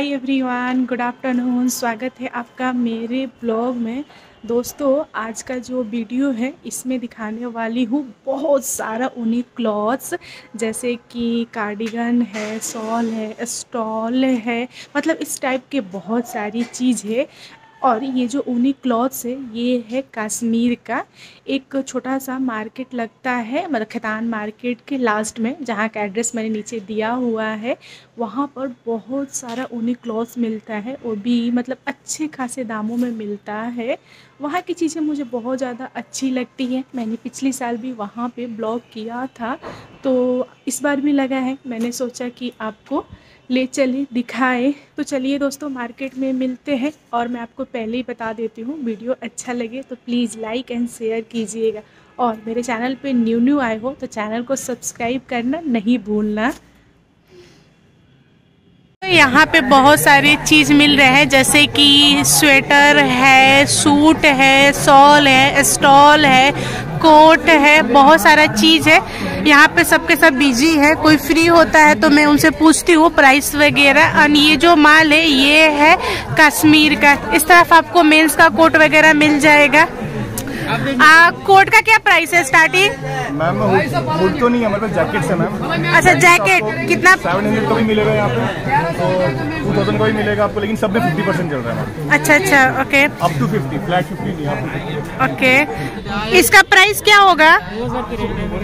Hi everyone good afternoon स्वागत है आपका मेरे ब्लॉग में। दोस्तों, आज का जो वीडियो है, इसमें दिखाने वाली हूँ बहुत सारा ऊनी क्लॉथ्स जैसे कि कार्डिगन है सॉल है स्टॉल है मतलब इस टाइप के बहुत सारी चीज़। है और ये जो ऊनी क्लॉथ्स है, ये है कश्मीर का। एक छोटा सा मार्केट लगता है मतलब खैतान मार्केट के लास्ट में, जहाँ का एड्रेस मैंने नीचे दिया हुआ है। वहाँ पर बहुत सारा ऊनी क्लॉथ्स मिलता है, वो भी मतलब अच्छे खासे दामों में मिलता है। वहाँ की चीज़ें मुझे बहुत ज़्यादा अच्छी लगती हैं। मैंने पिछले साल भी वहाँ पे ब्लॉग किया था तो इस बार भी लगा है। मैंने सोचा कि आपको ले चले दिखाए। तो चलिए दोस्तों, मार्केट में मिलते हैं और मैं आपको पहले ही बता देती हूँ, वीडियो अच्छा लगे तो प्लीज़ लाइक एंड शेयर कीजिएगा। और मेरे चैनल पे न्यू न्यू आए हो तो चैनल को सब्सक्राइब करना नहीं भूलना। यहाँ पे बहुत सारी चीज़ मिल रहे हैं, जैसे कि स्वेटर है, सूट है, शॉल है, स्टॉल है, कोट है, बहुत सारा चीज़ है। यहाँ पे सबके सब बिज़ी है, कोई फ्री होता है तो मैं उनसे पूछती हूँ प्राइस वगैरह। और ये जो माल है, ये है कश्मीर का। इस तरफ़ आपको मेल्स का कोट वगैरह मिल जाएगा। आ, कोट का क्या प्राइस है स्टार्टिंग मैम हुड तो नहीं है हमारे पास जैकेट्स है मैम अच्छा जैकेट कितना? सेवन हंड्रेड का भी मिलेगा यहाँ पे। तो टू थाउज़ेंड का भी मिलेगा आपको लेकिन सब में फिफ्टी परसेंट चल रहा है अच्छा अच्छा okay up to fifty flat fifty नहीं ओके इसका प्राइस क्या होगा?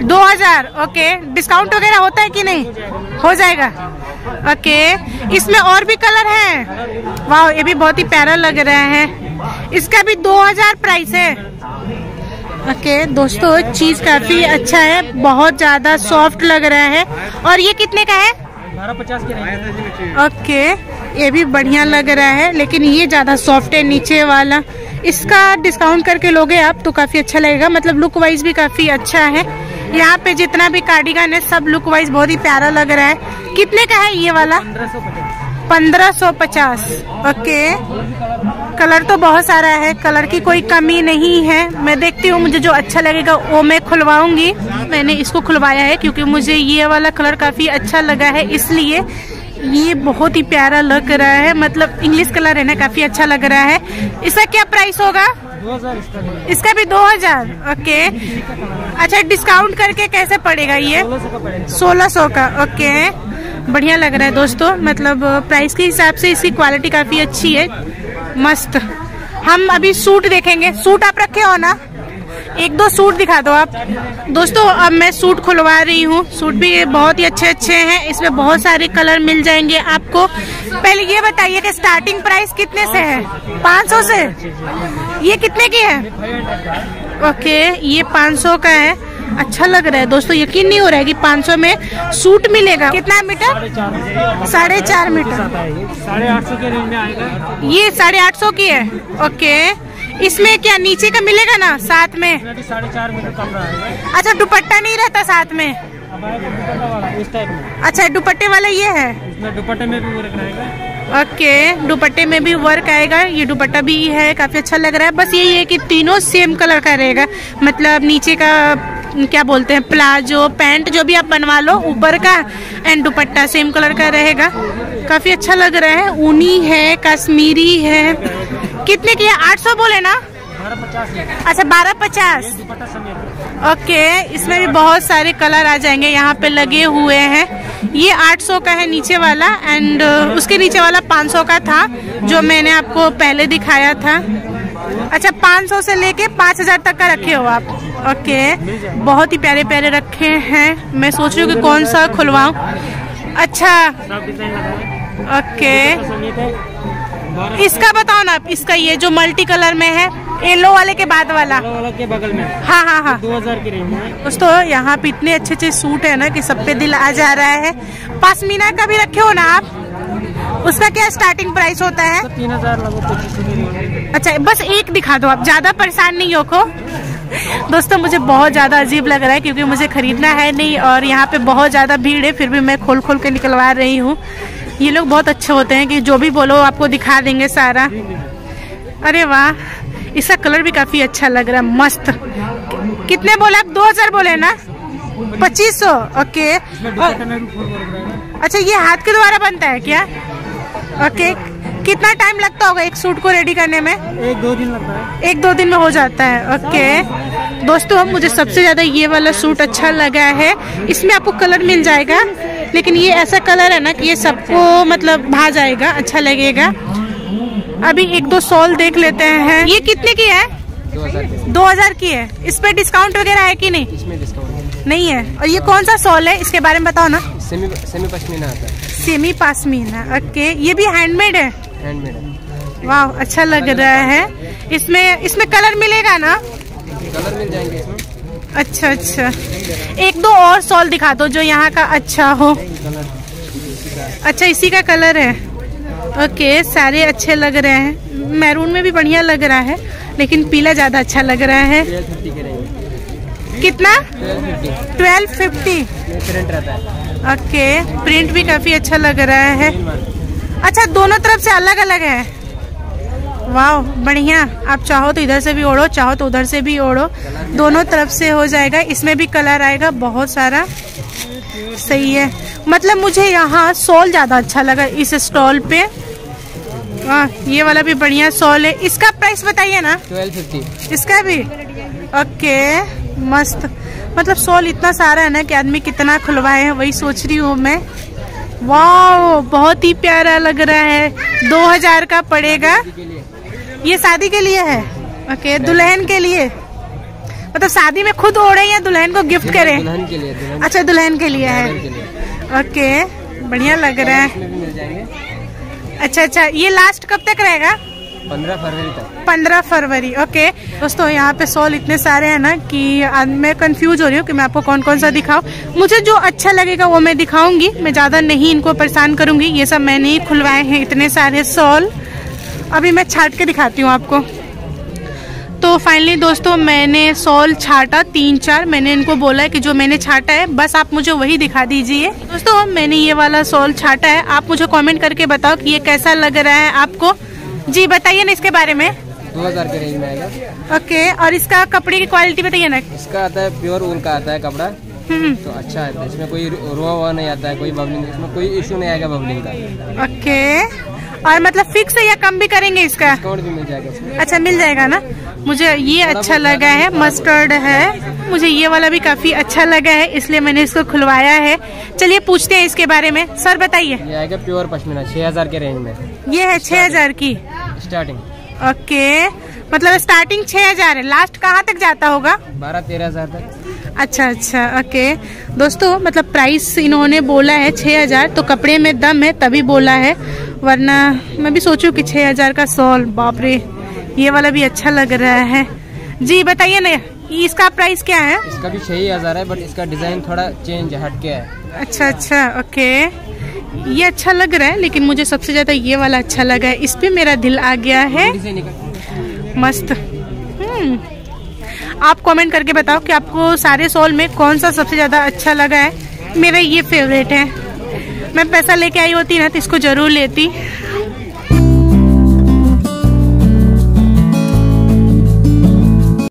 दो हज़ार ओके डिस्काउंट वगैरह होता है कि नहीं? हो जाएगा. ओके इसमें और भी कलर है? वाह ये भी बहुत ही प्यारा लग रहा है. इसका भी दो हज़ार प्राइस है। ओके okay, दोस्तों चीज़ काफ़ी अच्छा है बहुत ज़्यादा सॉफ्ट लग रहा है। और ये कितने का है? ओके ये भी बढ़िया लग रहा है लेकिन ये ज़्यादा सॉफ्ट है नीचे वाला। इसका डिस्काउंट करके लोगे आप तो काफ़ी अच्छा लगेगा। मतलब लुक वाइज भी काफ़ी अच्छा है। यहाँ पे जितना भी कार्डिगन है सब लुक वाइज बहुत ही प्यारा लग रहा है। कितने का है ये वाला? पंद्रह सौ पचास। ओके। कलर तो बहुत सारा है, कलर की कोई कमी नहीं है। मैं देखती हूँ, मुझे जो अच्छा लगेगा, वो मैं खुलवाऊँगी। मैंने इसको खुलवाया है, क्योंकि मुझे ये वाला कलर काफ़ी अच्छा लगा है, इसलिए ये बहुत ही प्यारा लग रहा है। मतलब इंग्लिश कलर है ना, काफ़ी अच्छा लग रहा है। इसका क्या प्राइस होगा? इसका भी दो हज़ार। ओके। अच्छा डिस्काउंट करके कैसे पड़ेगा ये? सोलह सौ का। ओके। बढ़िया लग रहा है दोस्तों। मतलब प्राइस के हिसाब से इसकी क्वालिटी काफ़ी अच्छी है। मस्त। हम अभी सूट देखेंगे। सूट आप रखे हो ना? एक दो सूट दिखा दो आप। दोस्तों, अब मैं सूट खुलवा रही हूँ। सूट भी बहुत ही अच्छे अच्छे हैं। इसमें बहुत सारे कलर मिल जाएँगे आपको। पहले ये बताइए कि स्टार्टिंग प्राइस कितने से है? पाँच सौ से? ये कितने की है? ओके, ये 500 का है। अच्छा लग रहा है दोस्तों यकीन नहीं हो रहा है कि 500 में सूट मिलेगा। कितना मीटर? साढ़े चार मीटर। साढ़े आठ सौ के रेंज में आएगा। ये साढ़े आठ सौ की है। ओके। इसमें क्या नीचे का मिलेगा ना साथ में? साढ़े चार मीटर कपड़ा आएगा अच्छा दुपट्टा नहीं रहता साथ में? में। अच्छा दुपट्टे वाला ये है? दुपट्टे में भी वो रहेगा। ओके दुपट्टे में भी वर्क आएगा। ये दुपट्टा भी है काफ़ी अच्छा लग रहा है। बस यही है कि तीनों सेम कलर का रहेगा। मतलब नीचे का क्या बोलते हैं, प्लाजो पैंट जो भी आप बनवा लो, ऊपर का एंड दुपट्टा सेम कलर का रहेगा। काफ़ी अच्छा लग रहा है, ऊनी है, कश्मीरी है। कितने की आठ सौ बोले ना? अच्छा बारह पचास। ओके, इसमें भी बहुत सारे कलर आ जाएँगे, यहाँ पे लगे हुए हैं। ये 800 का है नीचे वाला एंड उसके नीचे वाला 500 का था, जो मैंने आपको पहले दिखाया था। अच्छा 500 से लेके 5000 तक का रखे हो आप। ओके। बहुत ही प्यारे प्यारे रखे हैं। मैं सोच रही हूँ कि कौन सा खुलवाऊं। अच्छा। ओके। इसका बताओ ना आप इसका ये जो मल्टी कलर में है येलो वाले के बाद वाला। के बगल में। हाँ हाँ हाँ। दो हज़ार की रेंज में। दोस्तों यहाँ पे इतने अच्छे अच्छे सूट है ना कि सब पे दिल आ जा रहा है। पासमीना का भी रखे हो ना आप? उसका क्या स्टार्टिंग प्राइस होता है? तीन हज़ार रेंज अच्छा बस एक दिखा दो आप ज़्यादा परेशान नहीं हो को दोस्तों मुझे बहुत ज़्यादा अजीब लग रहा है क्योंकि मुझे खरीदना है नहीं और यहाँ पे बहुत ज़्यादा भीड़ है फिर भी मैं खोल खोल के निकलवा रही हूँ। ये लोग बहुत अच्छे होते हैं कि जो भी बोलो आपको दिखा देंगे सारा। अरे वाह इसका कलर भी काफ़ी अच्छा लग रहा है मस्त। कितने बोले आप? दो हज़ार बोले ना? पच्चीस सौ ओके। अच्छा ये हाथ के द्वारा बनता है क्या? ओके कितना टाइम लगता होगा एक सूट को रेडी करने में? एक दो दिन लगता है। एक दो दिन में हो जाता है ओके दोस्तों अब मुझे सबसे ज़्यादा ये वाला सूट अच्छा लगा है। इसमें आपको कलर मिल जाएगा लेकिन ये ऐसा कलर है ना कि ये सबको मतलब भा जाएगा अच्छा लगेगा। अभी एक दो सॉल देख लेते हैं। ये कितने की है? दो हज़ार दो हज़ार की है। इस पे डिस्काउंट वगैरह है कि नहीं? इसमें डिस्काउंट नहीं है। और ये कौन सा सॉल है? इसके बारे में बताओ ना। सेमी सेमी पश्मीना आता है। सेमी पासमीना ओके ये भी हैंडमेड है? हैंडमेड है। वाह अच्छा लग रहा है। इसमें इसमें कलर मिलेगा ना? कलर मिल जाएँगे इसमें। अच्छा अच्छा। एक दो और सॉल दिखा दो जो यहाँ का अच्छा हो। अच्छा इसी का कलर है। ओके सारे अच्छे लग रहे हैं। मैरून में भी बढ़िया लग रहा है लेकिन पीला ज़्यादा अच्छा लग रहा है। कितना? ट्वेल्व फिफ्टी रहता है। ओके प्रिंट भी काफ़ी अच्छा लग रहा है। अच्छा दोनों तरफ़ से अलग अलग है। वाह बढ़िया। आप चाहो तो इधर से भी ओढ़ो चाहो तो उधर से भी ओढ़ो। दोनों तरफ़ से हो जाएगा। इसमें भी कलर आएगा बहुत सारा। सही है। मतलब मुझे यहाँ सॉल ज़्यादा अच्छा लगा इस स्टॉल पे। हाँ ये वाला भी बढ़िया सॉल है। इसका प्राइस बताइए ना। Twelve fifty. इसका भी? ओके। मस्त। मतलब सॉल इतना सारा है ना कि आदमी कितना खुलवाए हैं वही सोच रही हूँ मैं। वाह बहुत ही प्यारा लग रहा है। दो हज़ार का पड़ेगा। ये शादी के लिए है? ओके दुल्हन के लिए? मतलब शादी में खुद ओढ़े या दुल्हन को गिफ्ट करें? दुल्हन के लिए दुल्हन अच्छा दुल्हन के लिए है। ओके बढ़िया लग रहा है। अच्छा अच्छा ये लास्ट कब तक रहेगा? पंद्रह फरवरी तक। पंद्रह फरवरी, ओके। दोस्तों, यहाँ पे सॉल इतने सारे हैं ना कि मैं कंफ्यूज हो रही हूँ कि मैं आपको कौन कौन सा दिखाऊँ। मुझे जो अच्छा लगेगा वो मैं दिखाऊँगी। मैं ज़्यादा नहीं इनको परेशान करूँगी। ये सब मैंने ही खुलवाए हैं इतने सारे सॉल। अभी मैं छाट के दिखाती हूँ आपको। तो फाइनली दोस्तों, मैंने सॉल छाटा तीन चार। मैंने इनको बोला है कि जो मैंने छाटा है, बस आप मुझे वही दिखा दीजिए। दोस्तों, मैंने ये वाला सॉल छाटा है। आप मुझे कमेंट करके बताओ कि ये कैसा लग रहा है आपको। जी बताइए ना इसके बारे में। दो हज़ार के रेंज में आएगा। ओके और इसका कपड़े की क्वालिटी बताइए ना। इसका आता है प्योर ऊन का आता है कपड़ा। हम्म, तो अच्छा है इसमें कोई रोआ हुआ नहीं आता है कोई बबलिंग इसमें कोई इशू नहीं आएगा बबलिंग का। ओके और मतलब फिक्स है या कम भी करेंगे इसका? भी मिल जाएगा अच्छा मिल जाएगा ना। मुझे ये अच्छा लगा है मस्टर्ड है। मुझे ये वाला भी काफ़ी अच्छा लगा है इसलिए मैंने इसको खुलवाया है। चलिए पूछते हैं इसके बारे में। सर बताइए। ये आएगा प्योर पश्मीना छह हज़ार के रेंज में। ये है छह हज़ार की। स्टार्टिंग ओके मतलब स्टार्टिंग छह हज़ार है. लास्ट कहाँ तक जाता होगा? बारह तेरह हज़ार तक। अच्छा अच्छा. ओके दोस्तों मतलब प्राइस इन्होंने बोला है छः हज़ार तो कपड़े में दम है तभी बोला है वरना मैं भी सोचूं कि छः हज़ार का सॉल बाप रे ये वाला भी अच्छा लग रहा है. जी बताइए ना इसका प्राइस क्या है? इसका भी छह हज़ार है बट इसका डिज़ाइन थोड़ा चेंज हट के है। अच्छा अच्छा. ओके ये अच्छा लग रहा है, लेकिन मुझे सबसे ज़्यादा ये वाला अच्छा लगा है। इस पर मेरा दिल आ गया है। मस्त। हम्म। आप कमेंट करके बताओ कि आपको सारे सॉल में कौन सा सबसे ज़्यादा अच्छा लगा है। मेरा ये फेवरेट है। मैं पैसा लेके आई होती ना तो इसको ज़रूर लेती।